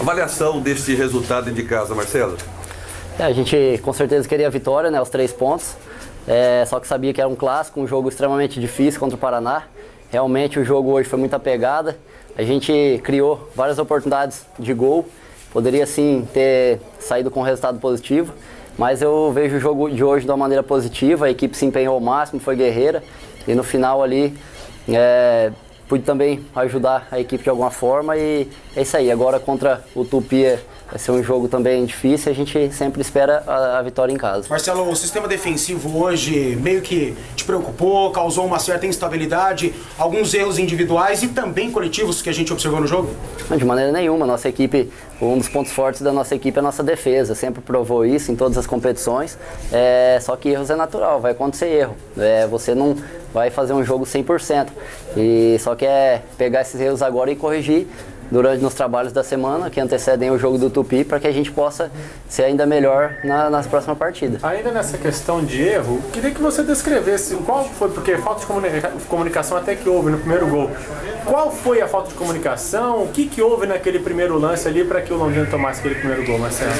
Avaliação deste resultado de casa, Marcelo? É, a gente com certeza queria a vitória, né, os três pontos. É, só que sabia que era um clássico, um jogo extremamente difícil contra o Paraná. Realmente o jogo hoje foi muita pegada. A gente criou várias oportunidades de gol. Poderia sim ter saído com um resultado positivo, mas eu vejo o jogo de hoje de uma maneira positiva. A equipe se empenhou ao máximo, foi guerreira e no final ali é, pude também ajudar a equipe de alguma forma e é isso aí. Agora contra o Tupi é Vai ser um jogo também difícil, a gente sempre espera a, a, vitória em casa. Marcelo, o sistema defensivo hoje meio que te preocupou, causou uma certa instabilidade, alguns erros individuais e também coletivos que a gente observou no jogo? Não, de maneira nenhuma. Nossa equipe, um dos pontos fortes da nossa equipe é a nossa defesa. Sempre provou isso em todas as competições. É, só que erros é natural, vai acontecer erro. É, você não vai fazer um jogo 100%. E só que é pegar esses erros agora e corrigir durante nos trabalhos da semana que antecedem o jogo do Tupi para que a gente possa ser ainda melhor na, nas próximas partidas. Ainda nessa questão de erro, queria que você descrevesse qual foi, porque falta de comunica comunicação até que houve no primeiro gol. Qual foi a falta de comunicação? O que, que houve naquele primeiro lance ali para que o Londrina tomasse aquele primeiro gol, Marcelo?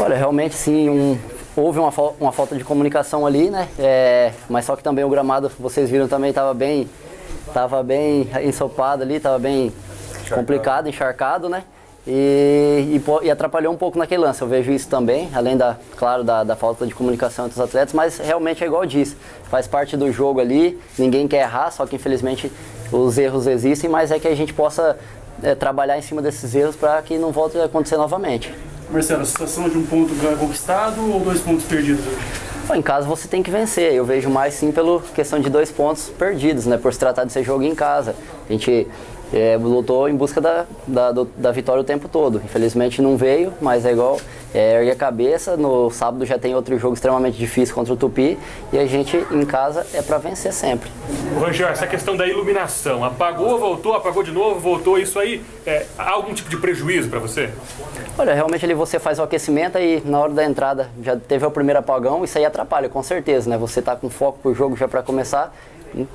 Olha, realmente sim, um, houve uma, uma, falta de comunicação ali, né? É, mas só que também o gramado, vocês viram também, estava bem, tava bem ensopado ali, estava bem complicado, encharcado, né? E, e, e, atrapalhou um pouco naquele lance. Eu vejo isso também, além da, claro, da, da, falta de comunicação entre os atletas, mas realmente é igual disse, faz parte do jogo ali, ninguém quer errar, só que infelizmente os erros existem, mas é que a gente possa é, trabalhar em cima desses erros para que não volte a acontecer novamente. Marcelo, a situação de um ponto conquistado ou dois pontos perdidos hoje? em casa você tem que vencer. Eu vejo mais sim pela questão de dois pontos perdidos, né? Por se tratar de ser jogo em casa. A gente é, lutou em busca da, da, da, vitória o tempo todo. Infelizmente não veio, mas é igual, é, ergue a cabeça. No sábado já tem outro jogo extremamente difícil contra o Tupi e a gente em casa é para vencer sempre. Rangel, essa questão da iluminação, apagou, voltou, apagou de novo, voltou, isso aí, é, há algum tipo de prejuízo para você? Olha, realmente ali você faz o aquecimento e na hora da entrada já teve o primeiro apagão, isso aí atrapalha, com certeza, né? Você tá com foco pro jogo já para começar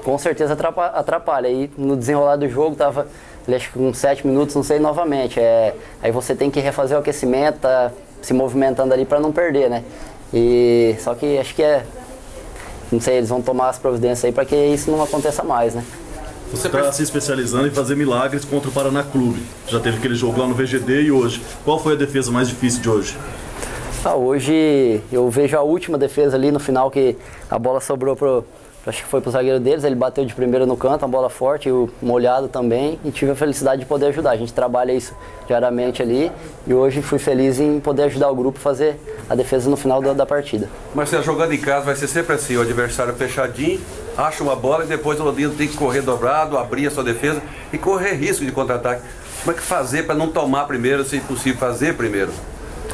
com certeza atrapalha. Aí no desenrolar do jogo tava acho que com 7 minutos, não sei, novamente. É, aí você tem que refazer o aquecimento, tá se movimentando ali para não perder, né? E só que acho que é não sei, eles vão tomar as providências aí para que isso não aconteça mais, né? Você está se especializando em fazer milagres contra o Paraná Clube. Já teve aquele jogo lá no VGD e hoje. Qual foi a defesa mais difícil de hoje? Ah, hoje eu vejo a última defesa ali no final que a bola sobrou pro acho que foi pro zagueiro deles, ele bateu de primeira no canto, uma bola forte, o molhado também, e tive a felicidade de poder ajudar. A gente trabalha isso diariamente ali e hoje fui feliz em poder ajudar o grupo a fazer a defesa no final da, da partida. Marcelo, jogando em casa vai ser sempre assim, o adversário fechadinho, acha uma bola e depois o Londrina tem que correr dobrado, abrir a sua defesa e correr risco de contra-ataque. Como é que fazer para não tomar primeiro, se possível fazer primeiro?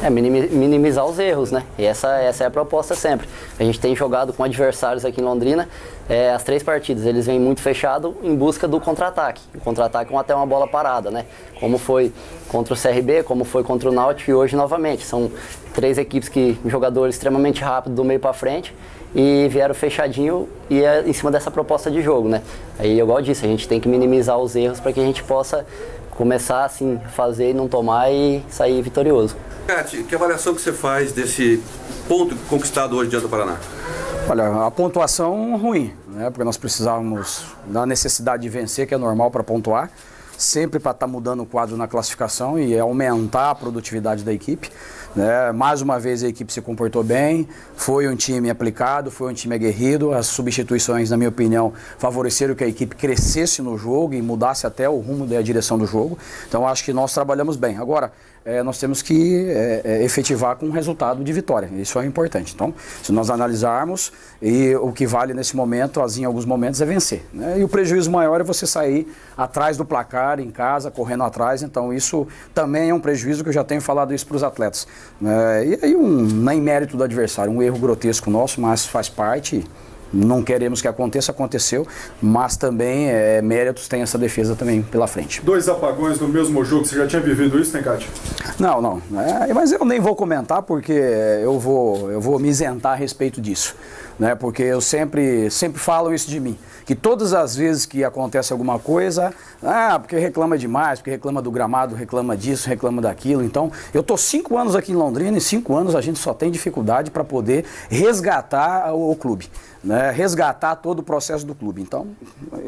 É minimizar os erros, né? E essa, essa é a proposta sempre. A gente tem jogado com adversários aqui em Londrina é, as três partidas. Eles vêm muito fechado em busca do contra-ataque. O contra-ataque é até uma bola parada, né? Como foi contra o CRB, como foi contra o Náutico e hoje novamente. São três equipes que jogadores extremamente rápidos do meio para frente e vieram fechadinho e é em cima dessa proposta de jogo, né? Aí, igual disse, a gente tem que minimizar os erros para que a gente possa começar assim, fazer e não tomar e sair vitorioso. Cati, que avaliação que você faz desse ponto conquistado hoje diante do Paraná? Olha, a pontuação ruim, né? Porque nós precisávamos da necessidade de vencer, que é normal para pontuar, sempre para estar tá mudando o quadro na classificação e aumentar a produtividade da equipe. Né? Mais uma vez a equipe se comportou bem, foi um time aplicado, foi um time aguerrido. As substituições, na minha opinião, favoreceram que a equipe crescesse no jogo e mudasse até o rumo da direção do jogo. Então acho que nós trabalhamos bem. Agora, é, nós temos que é, é, efetivar com um resultado de vitória. Isso é importante. Então, se nós analisarmos, e o que vale nesse momento, assim, em alguns momentos, é vencer. Né? E o prejuízo maior é você sair atrás do placar, em casa, correndo atrás. Então, isso também é um prejuízo que eu já tenho falado isso para os atletas. Né? E aí, um, nem mérito do adversário, um erro grotesco nosso, mas faz parte. Não queremos que aconteça, aconteceu, mas também é, méritos tem essa defesa também pela frente. Dois apagões no mesmo jogo, você já tinha vivido isso, né, Cátia? Não, não. É, mas eu nem vou comentar porque eu vou, eu vou me isentar a respeito disso. Né? Porque eu sempre, sempre falo isso de mim. Que todas as vezes que acontece alguma coisa, ah, porque reclama demais, porque reclama do gramado, reclama disso, reclama daquilo. Então, eu estou cinco anos aqui em Londrina e cinco anos a gente só tem dificuldade para poder resgatar o, o clube né, resgatar todo o processo do clube. Então,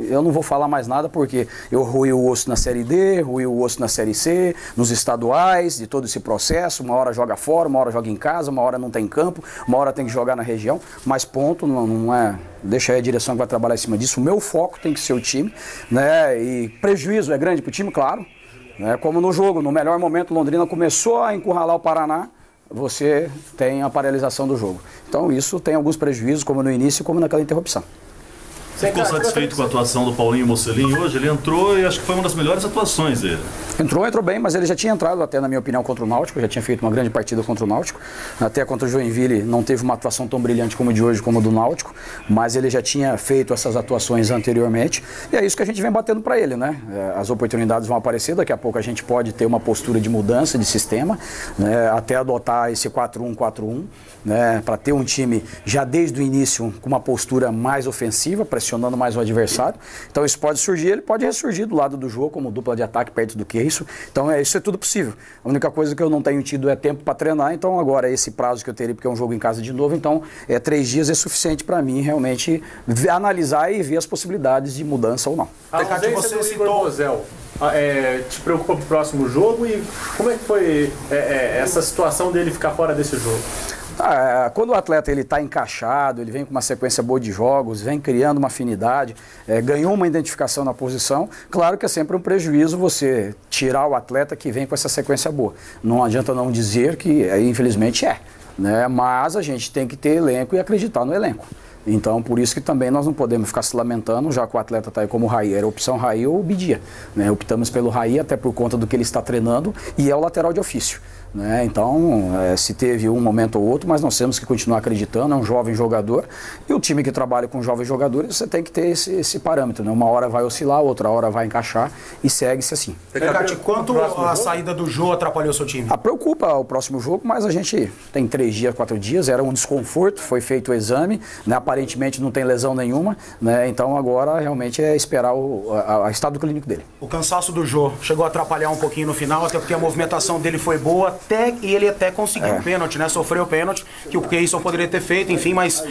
eu não vou falar mais nada porque eu ruí o osso na Série D, ruí o osso na Série C, nos estaduais, de todo esse processo. Uma hora joga fora, uma hora joga em casa, uma hora não tem campo, uma hora tem que jogar na região. Mas ponto, não, não é. Deixa aí a direção que vai trabalhar em cima disso. O meu foco tem que ser o time. Né, e prejuízo é grande para o time, claro. Né, como no jogo, no melhor momento, Londrina começou a encurralar o Paraná você tem a paralisação do jogo. Então isso tem alguns prejuízos, como no início, como naquela interrupção. Você ficou satisfeito com a atuação do Paulinho Mocelin hoje? Ele entrou e acho que foi uma das melhores atuações dele. Entrou, entrou bem, mas ele já tinha entrado até, na minha opinião, contra o Náutico, já tinha feito uma grande partida contra o Náutico. Até contra o Joinville não teve uma atuação tão brilhante como de hoje, como do Náutico, mas ele já tinha feito essas atuações anteriormente. E é isso que a gente vem batendo para ele, né? É, as oportunidades vão aparecer, daqui a pouco a gente pode ter uma postura de mudança de sistema, né? até adotar esse 4-1-4-1 né, para ter um time já desde o início com uma postura mais ofensiva, pressionando mais o adversário. Então isso pode surgir, ele pode ressurgir do lado do jogo como dupla de ataque perto do que isso. Então é isso é tudo possível. A única coisa que eu não tenho tido é tempo para treinar, então agora esse prazo que eu teria porque é um jogo em casa de novo, então é três dias é suficiente para mim realmente analisar e ver as possibilidades de mudança ou não. A ausência você citou... Igor ah, é, te preocupa pro próximo jogo e como é que foi é, é, essa situação dele ficar fora desse jogo? Ah, é, quando o atleta ele está encaixado, ele vem com uma sequência boa de jogos, vem criando uma afinidade, é, ganhou uma identificação na posição, claro que é sempre um prejuízo você tirar o atleta que vem com essa sequência boa. Não adianta não dizer que, é, infelizmente, é. Né? Mas a gente tem que ter elenco e acreditar no elenco. Então, por isso que também nós não podemos ficar se lamentando, já que o atleta está aí como Raí. Era opção Raí ou Bidia. Né? Optamos pelo Raí até por conta do que ele está treinando e é o lateral de ofício. Né? Então, é, se teve um momento ou outro, mas nós temos que continuar acreditando, é um jovem jogador. E o time que trabalha com jovens jogadores, você tem que ter esse, esse parâmetro. Né? Uma hora vai oscilar, outra hora vai encaixar e segue-se assim. Recate, quanto a saída do Jô atrapalhou o seu time? A ah, preocupa o próximo jogo, mas a gente tem três dias, quatro dias, era um desconforto, foi feito o exame, né? aparentemente não tem lesão nenhuma, né? então agora realmente é esperar o a, a estado clínico dele. O cansaço do Jô chegou a atrapalhar um pouquinho no final, até porque a movimentação dele foi boa, até e ele até conseguiu o é. pênalti, né? Sofreu o pênalti, que o Keyson poderia ter feito, enfim, mas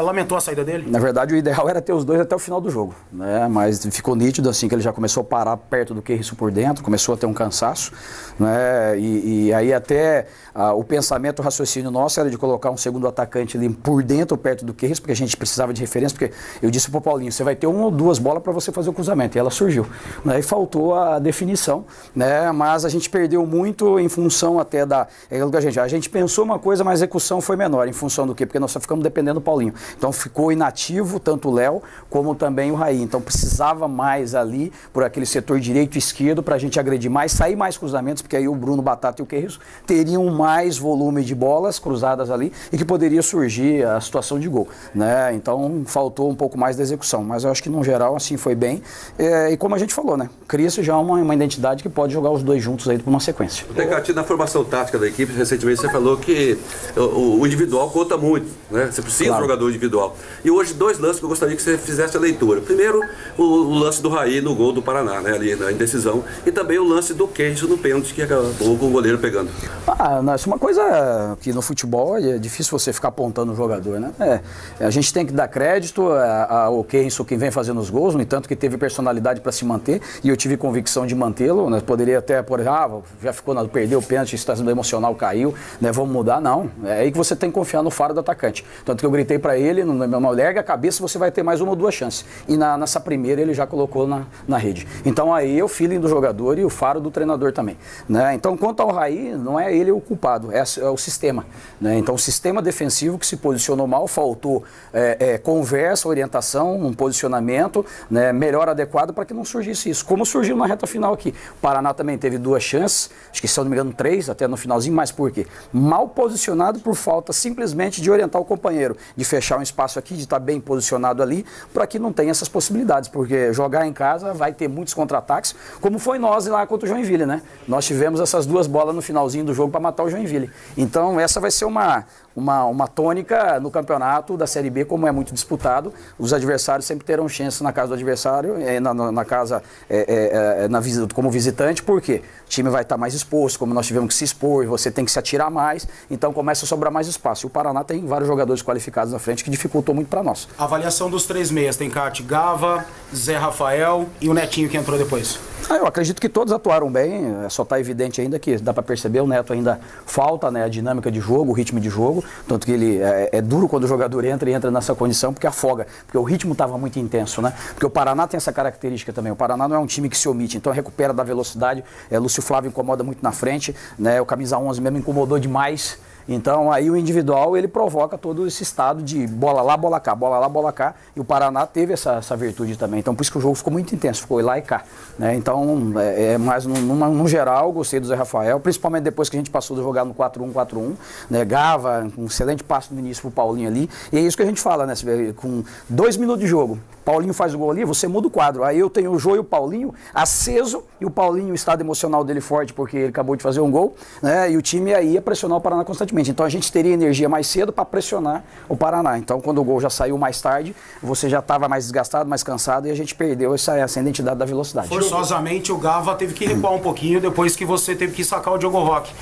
lamentou a saída dele. Na verdade, o ideal era ter os dois até o final do jogo, né? Mas ficou nítido assim que ele já começou a parar perto do Keyson por dentro, começou a ter um cansaço, né? E, e aí até ah, o pensamento, o raciocínio nosso era de colocar um segundo atacante ali por dentro, perto do Keyson, porque a gente precisava de referência, porque eu disse pro Paulinho, você vai ter uma ou duas bolas para você fazer o cruzamento, e ela surgiu. Né? E faltou a definição, né? Mas a gente perdeu muito em função até da é aquilo que a gente, a gente pensou uma coisa, mas a execução foi menor. Em função do quê? Porque nós só ficamos dependendo do Paulinho. Então ficou inativo tanto o Léo como também o Raí. Então precisava mais ali por aquele setor direito e esquerdo para a gente agredir mais, sair mais cruzamentos, porque aí o Bruno Batata e o Queiroz teriam mais volume de bolas cruzadas ali e que poderia surgir a situação de gol. Né? Então faltou um pouco mais da execução. Mas eu acho que no geral assim foi bem. É, e como a gente falou, né? Cria-se já uma, uma identidade que pode jogar os dois juntos aí por uma sequência. Decati, na formação tática da equipe, recentemente você falou que o, o individual conta muito, né? Você precisa claro. de jogador individual. E hoje, dois lances que eu gostaria que você fizesse a leitura. Primeiro, o, o lance do Raí no gol do Paraná, né? Ali na indecisão. E também o lance do Queijo no pênalti que acabou com o goleiro pegando. Ah, é uma coisa que no futebol é difícil você ficar apontando o jogador, né? É, a gente tem que dar crédito ao Kenzo, quem vem fazendo os gols, no entanto que teve personalidade para se manter e eu tive convicção de mantê-lo. Né? Poderia até, por exemplo, ah, já ficou, perdeu o pênalti, está sendo emocional caiu, né? Vamos mudar, não. É aí que você tem que confiar no faro do atacante. Tanto que eu gritei para ele, no meu lerga a cabeça, você vai ter mais uma ou duas chances. E na, nessa primeira ele já colocou na, na rede. Então aí é o feeling do jogador e o faro do treinador também. Né? Então quanto ao Raí, não é ele o culpado, é, é o sistema. Né? Então o sistema defensivo que se posicionou mal, faltou é, é, conversa, orientação, um posicionamento né, melhor adequado para que não surgisse isso. Como surgiu na reta final aqui. O Paraná também teve duas chances, acho que se eu não me engano três, até no finalzinho, mas por quê? Mal posicionado por falta simplesmente de orientar o companheiro, de fechar um espaço aqui, de estar bem posicionado ali, para que não tenha essas possibilidades, porque jogar em casa vai ter muitos contra-ataques, como foi nós lá contra o Joinville, né? Nós tivemos essas duas bolas no finalzinho do jogo para matar o Joinville. Então, essa vai ser uma, uma, uma tônica no campeonato da Série B, como é muito disputado. Os adversários sempre terão chance na casa do adversário, eh, na, na, na casa é, é, na, como visitante, porque o time vai estar mais exposto, como nós tivemos que se expor, você tem que se atirar mais, então começa a sobrar mais espaço. E o Paraná tem vários jogadores qualificados na frente que dificultou muito para nós. Avaliação dos três meias, tem Cate Gava, Zé Rafael e o Netinho que entrou depois. Ah, eu acredito que todos atuaram bem, só está evidente ainda que dá para perceber, o Neto ainda falta né, a dinâmica de jogo, o ritmo de jogo, tanto que ele é, é, duro quando o jogador entra e entra nessa condição, porque afoga, porque o ritmo estava muito intenso, né? Porque o Paraná tem essa característica também, o Paraná não é um time que se omite, então recupera da velocidade, é, Lúcio Flávio incomoda muito na frente, né? o camisa 11 mesmo incomodou demais, então aí o individual ele provoca todo esse estado de bola lá, bola cá, bola lá, bola cá. E o Paraná teve essa, essa virtude também. Então por isso que o jogo ficou muito intenso, ficou lá e cá. Né? Então, é, é mais no, no, geral, gostei do Zé Rafael, principalmente depois que a gente passou de jogar no 4-1-4-1. Né? Gava, um excelente passo no início pro Paulinho ali. E é isso que a gente fala, né? Com dois minutos de jogo, Paulinho faz o gol ali, você muda o quadro. Aí eu tenho o Jô e o Paulinho aceso, e o Paulinho, o estado emocional dele forte, porque ele acabou de fazer um gol, né? E o time aí ia pressionar o Paraná constantemente. Então a gente teria energia mais cedo para pressionar o Paraná. Então quando o gol já saiu mais tarde, você já estava mais desgastado, mais cansado, e a gente perdeu essa, essa identidade da velocidade. Forçosamente o Gava teve que recuar um pouquinho depois que você teve que sacar o Diogo Roque.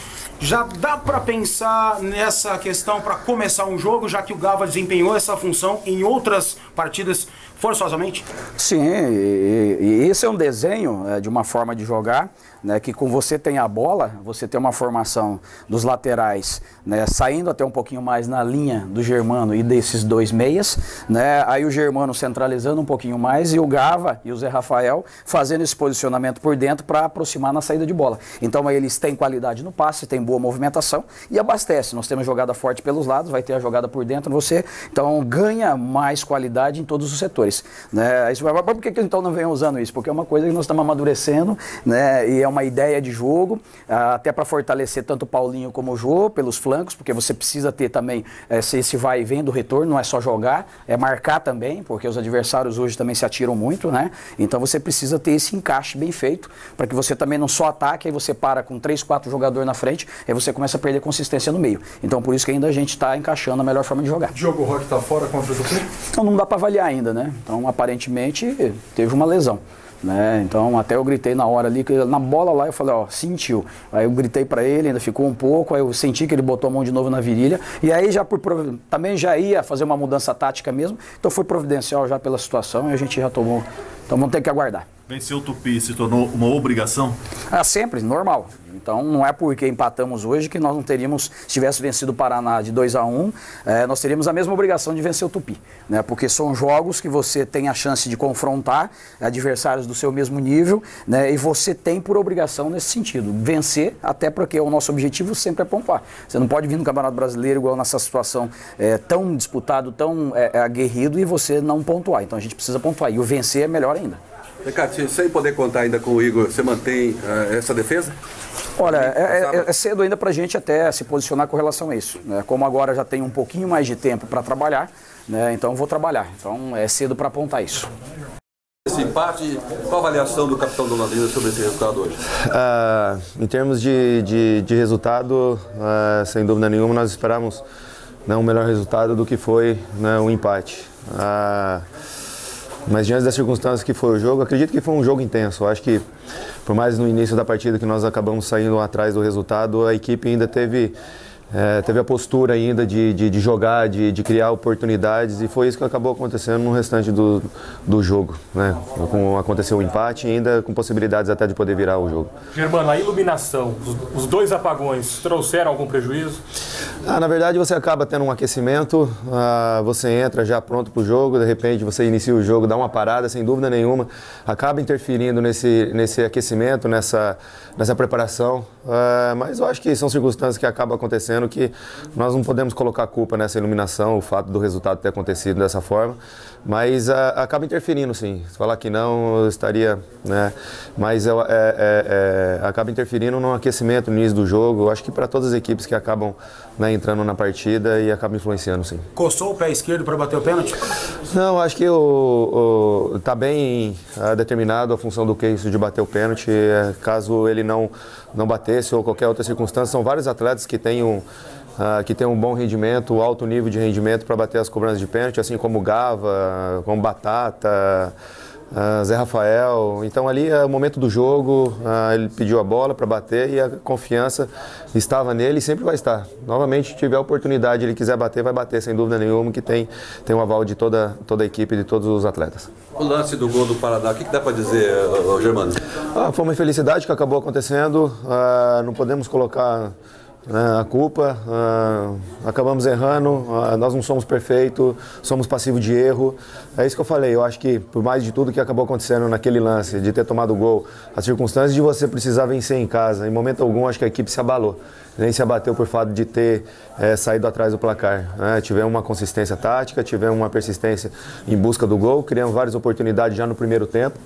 Já dá para pensar nessa questão para começar um jogo, já que o Gava desempenhou essa função em outras partidas forçosamente? Sim, e, e esse é um desenho é, de uma forma de jogar né, que com você tem a bola, você tem uma formação dos laterais, né, saindo até um pouquinho mais na linha do Germano e desses dois meias, né, aí o Germano centralizando um pouquinho mais e o Gava e o Zé Rafael fazendo esse posicionamento por dentro para aproximar na saída de bola. Então aí eles têm qualidade no passe, têm boa movimentação e abastece. Nós temos jogada forte pelos lados, vai ter a jogada por dentro, você então ganha mais qualidade em todos os setores. Né? Isso, por que, que então não vem usando isso? Porque é uma coisa que nós estamos amadurecendo né, e é uma ideia de jogo, ah, até para fortalecer tanto o Paulinho como o Jô pelos flancos, porque você precisa ter também esse, esse vai e vem do retorno, não é só jogar, é marcar também, porque os adversários hoje também se atiram muito, né? Então você precisa ter esse encaixe bem feito, para que você também não só ataque, aí você para com três, quatro jogadores na frente, aí você começa a perder consistência no meio. Então por isso que ainda a gente está encaixando a melhor forma de jogar. Diogo Roque está fora contra o Tupi? Então não dá para avaliar ainda, né? Então aparentemente teve uma lesão. Né? Então até eu gritei na hora ali, na bola lá eu falei, ó, sentiu. Aí eu gritei para ele, ainda ficou um pouco, aí eu senti que ele botou a mão de novo na virilha, e aí já por também já ia fazer uma mudança tática mesmo, então foi providencial já pela situação e a gente já tomou. Então vamos ter que aguardar. Vencer o Tupi se tornou uma obrigação? Ah, sempre, normal. Então não é porque empatamos hoje que nós não teríamos, se tivesse vencido o Paraná de 2 a 1 um, é, nós teríamos a mesma obrigação de vencer o Tupi. Né? Porque são jogos que você tem a chance de confrontar adversários do seu mesmo nível né? e você tem por obrigação nesse sentido. Vencer, até porque o nosso objetivo sempre é pontuar. Você não pode vir no Campeonato Brasileiro igual nessa situação é, tão disputado, tão é, aguerrido e você não pontuar. Então a gente precisa pontuar. E o vencer é melhor ainda. Ricardo, sem poder contar ainda com o Igor, você mantém uh, essa defesa? Olha, é, é, é cedo ainda para a gente até se posicionar com relação a isso. Né? Como agora já tem um pouquinho mais de tempo para trabalhar, né? então vou trabalhar. Então é cedo para apontar isso. Esse empate, qual a avaliação do capitão do Londrina sobre esse resultado hoje? Uh, em termos de, de, de resultado, uh, sem dúvida nenhuma, nós esperamos né, um melhor resultado do que foi né, um empate. Uh, mas diante das circunstâncias que foi o jogo, acredito que foi um jogo intenso. Acho que, por mais no início da partida que nós acabamos saindo atrás do resultado, a equipe ainda teve é, teve a postura ainda de, de, de jogar, de, de, criar oportunidades e foi isso que acabou acontecendo no restante do, do jogo. Né? Com, aconteceu o um empate ainda com possibilidades até de poder virar o jogo. Germano, a iluminação, os, os dois apagões trouxeram algum prejuízo? Ah, na verdade você acaba tendo um aquecimento, ah, você entra já pronto para o jogo, de repente você inicia o jogo, dá uma parada sem dúvida nenhuma, acaba interferindo nesse, nesse aquecimento, nessa, nessa preparação, ah, mas eu acho que são circunstâncias que acabam acontecendo que nós não podemos colocar culpa nessa iluminação, o fato do resultado ter acontecido dessa forma, mas a, acaba interferindo, sim. Se falar que não, eu estaria, né? Mas é, é, é, acaba interferindo no aquecimento, no início do jogo. Eu acho que para todas as equipes que acabam né, entrando na partida e acabam influenciando, sim. Coçou o pé esquerdo para bater o pênalti? Não, acho que está bem uh, determinado a função do Keyson de bater o pênalti. É, caso ele não, não batesse ou qualquer outra circunstância, são vários atletas que têm um uh, que tem um bom rendimento, alto nível de rendimento para bater as cobranças de pênalti, assim como Gava, como Batata, uh, Zé Rafael. Então ali é o momento do jogo, uh, ele pediu a bola para bater e a confiança estava nele e sempre vai estar. Novamente, tiver a oportunidade, ele quiser bater, vai bater, sem dúvida nenhuma, que tem, tem um aval de toda, toda a equipe, de todos os atletas. O lance do gol do Paraná, o que, que dá para dizer, Germano? Ah, foi uma infelicidade que acabou acontecendo, uh, não podemos colocar né, a culpa, uh, acabamos errando, uh, nós não somos perfeitos, somos passivos de erro. É isso que eu falei, eu acho que por mais de tudo que acabou acontecendo naquele lance, de ter tomado o gol, as circunstâncias de você precisar vencer em casa, em momento algum acho que a equipe se abalou, nem se abateu por fato de ter é, saído atrás do placar. Né? Tivemos uma consistência tática, tivemos uma persistência em busca do gol, criamos várias oportunidades já no primeiro tempo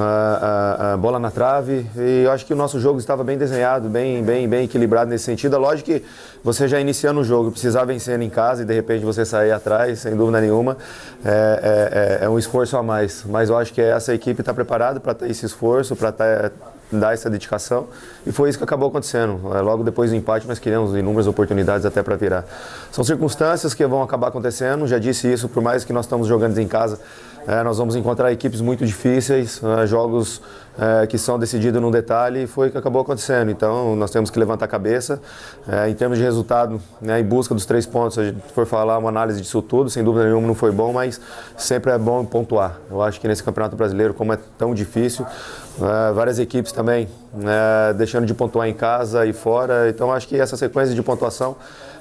a, a, bola na trave e eu acho que o nosso jogo estava bem desenhado, bem, bem, bem equilibrado nesse sentido. É lógico que você já iniciando o jogo, precisar vencer em casa e de repente você sair atrás, sem dúvida nenhuma, é, é, é um esforço a mais. Mas eu acho que essa equipe está preparada para ter esse esforço, para tá, dar essa dedicação e foi isso que acabou acontecendo. É, logo depois do empate nós criamos inúmeras oportunidades até para virar. São circunstâncias que vão acabar acontecendo, já disse isso, por mais que nós estamos jogando em casa, é, nós vamos encontrar equipes muito difíceis, é, jogos é, que são decididos num detalhe e foi o que acabou acontecendo. Então nós temos que levantar a cabeça. É, em termos de resultado, né, em busca dos três pontos, se a gente for falar uma análise disso tudo, sem dúvida nenhuma não foi bom, mas sempre é bom pontuar. Eu acho que nesse Campeonato Brasileiro, como é tão difícil, é, várias equipes também é, deixando de pontuar em casa e fora. Então acho que essa sequência de pontuação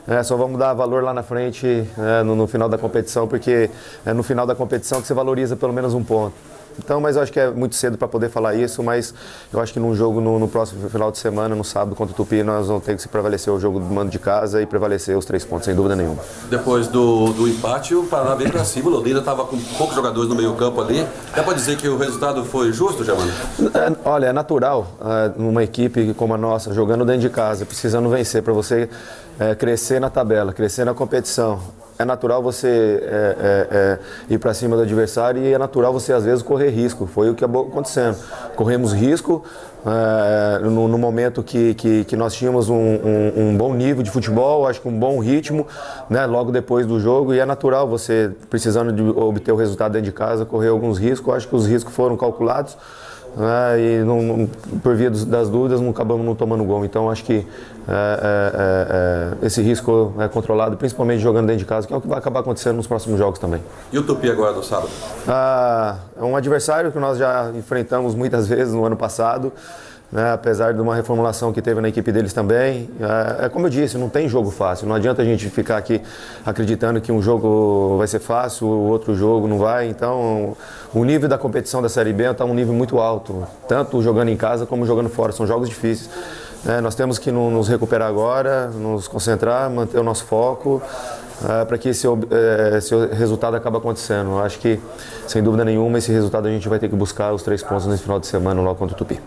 é, só vamos dar valor lá na frente, é, no, no, final da competição, porque é no final da competição que você valoriza pelo menos um ponto. Então, mas eu acho que é muito cedo para poder falar isso, mas eu acho que num jogo no, no, próximo final de semana, no sábado contra o Tupi, nós vamos ter que se prevalecer o jogo do mando de casa e prevalecer os três pontos, sem dúvida nenhuma. Depois do, do empate, o Paraná veio para cima, o Londrina estava com poucos jogadores no meio campo ali. Dá para dizer que o resultado foi justo, Giovanni? É, olha, é natural é, numa equipe como a nossa, jogando dentro de casa, precisando vencer, para você é, crescer na tabela, crescer na competição é natural você é, é, é, ir para cima do adversário e é natural você às vezes correr risco. Foi o que acabou acontecendo. Corremos risco é, no, no, momento que, que, que, nós tínhamos um, um, um, bom nível de futebol, acho que um bom ritmo, né, logo depois do jogo, e é natural você, precisando de obter o resultado dentro de casa, correr alguns riscos. Acho que os riscos foram calculados né, e não, por via das dúvidas não acabamos não tomando gol. Então acho que é, é, é, esse risco é controlado, principalmente jogando dentro de casa, que é o que vai acabar acontecendo nos próximos jogos também. E o Tupi agora no sábado? Ah, é um adversário que nós já enfrentamos muitas vezes no ano passado né, apesar de uma reformulação que teve na equipe deles também. É, é, como eu disse, não tem jogo fácil. Não adianta a gente ficar aqui acreditando que um jogo vai ser fácil, o outro jogo não vai. Então, o nível da competição da Série B está um nível muito alto, tanto jogando em casa como jogando fora. São jogos difíceis. É, nós temos que nos recuperar agora, nos concentrar, manter o nosso foco. É, para que esse, é, esse, resultado acabe acontecendo. Eu acho que, sem dúvida nenhuma, esse resultado a gente vai ter que buscar os três pontos nesse final de semana logo contra o Tupi.